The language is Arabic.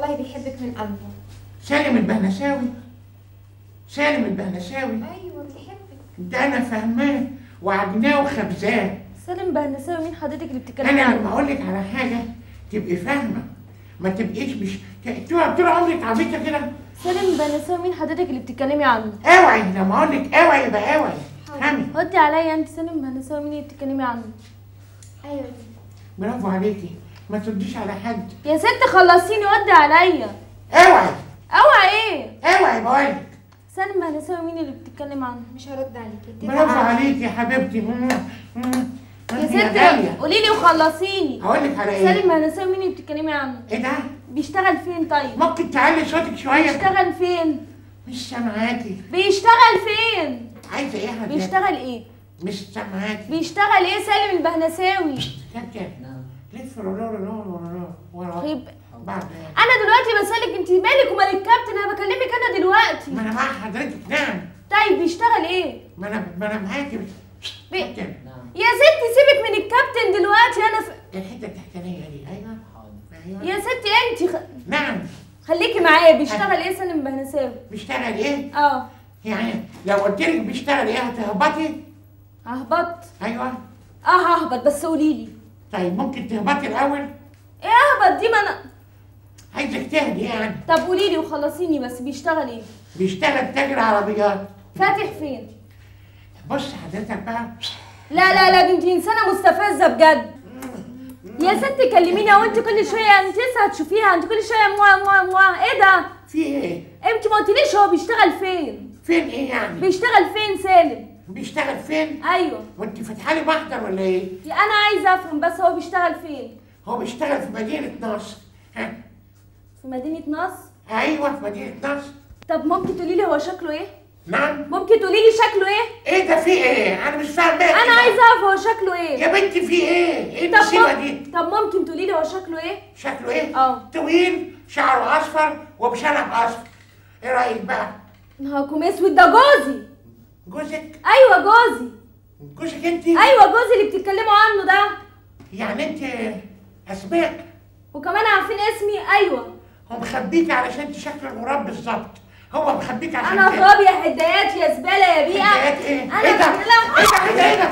والله بيحبك من قلبه. سالم البهنساوي سالم البهنساوي أيوه بيحبك. ده أنا فاهماه وعجناه وخبزاه. سالم بهنساوي مين حضرتك اللي بتتكلمي أنا لما أقول لك على حاجة تبقي فاهمة. ما تبقيش مش طول طول عمرك عبيطه كده. سالم بهنساوي مين حضرتك اللي بتتكلمي عنه؟ أوعي. لما أقول لك أوعي يبقى أوعي. فهمي. ردي عليا أنت سالم بهنساوي مين اللي بتتكلمي عنه؟ أيوه. برافو عليكي. ما ترديش على حد. يا ست خلصيني ردي عليا. اوعي. اوعى إيه؟ اوعي بقول لك سالم بهنساوي مين اللي بتتكلم عنه؟ مش هرد عليكي برافو عليكي يا حبيبتي. يا ست. قولي لي وخلصيني. هقول لك على إيه؟ بهنساوي مين اللي بتتكلمي عنه؟ إيه ده؟ بيشتغل فين طيب؟ ممكن تعلي صوتك شوية. بيشتغل فين؟ مش سامعاكي. بيشتغل فين؟ عايزة إيه يا حضرتك بيشتغل إيه؟ مش سامعاكي بيشتغل إيه سالم البهنساوي؟ لف ورا ورا ورا ورا؟ طيب أنا دلوقتي بسألك انت مالك ومال الكابتن؟ أنا بكلمك أنا دلوقتي. ما أنا مع حضرتك. نعم. طيب بيشتغل إيه؟ ما أنا ما أنا معاكي بي- يا ستي سيبك من الكابتن دلوقتي أنا ف... الحتة التحتانية دي. أيوه. أيوه. يا ستي انت خ... نعم. خليكي معايا. بيشتغل إيه سالم بهنساوي بيشتغل إيه؟ آه. يعني لو قلت لك بيشتغل إيه هتهبطي؟ ههبط أيوه. أه ههبط بس قولي لي. طيب ممكن تهبطي الأول؟ إيه أهبط؟ دي ما أنا عايزك تهدي يعني. طب قولي لي وخلصيني بس بيشتغل إيه؟ بيشتغل تاجر عربيات. فاتح فين؟ بص حضرتك بقى. لا لا لا انت إنسانة مستفزة بجد. يا ستي كلميني أو انت كل شوية انت لسه هتشوفيها؟ انت كل شوية موا موا موا. إيه ده؟ في إيه؟ انت ما قلتليش هو بيشتغل فين؟ فين إيه يعني؟ بيشتغل فين سالم؟ بيشتغل فين؟ أيوه وأنت فاتحة لي محضر ولا إيه؟ أنا عايزة أفهم بس هو بيشتغل فين هو بيشتغل في مدينة نصر ها؟ في مدينة نصر أيوه في مدينة نصر طب ممكن تقولي لي هو شكله إيه نعم ممكن تقولي لي شكله إيه إيه ده في إيه؟ أنا مش فاهم أنا عايزة أعرف هو شكله إيه يا بنتي في إيه؟ إيه مم- دي؟ طب ممكن تقولي لي هو شكله إيه شكله إيه؟ آه طويل شعره أصفر وبشنب اصفر إيه رأيك بقى؟ نهاركم أسود ده جوزي جوزك أيوه جوزي جوزك أنت أيوه جوزي اللي بتتكلموا عنه ده يعني أنت اسماء وكمان عارفين اسمي أيوه هو مخبيك علشان أنت شكل الغراب بالظبط هو مخبيك عشان أنا. غراب يا حدايات يا زبالة يا بيئة حكايات إيه؟ أنا إيه ده؟ إيه ده؟ إيه ده؟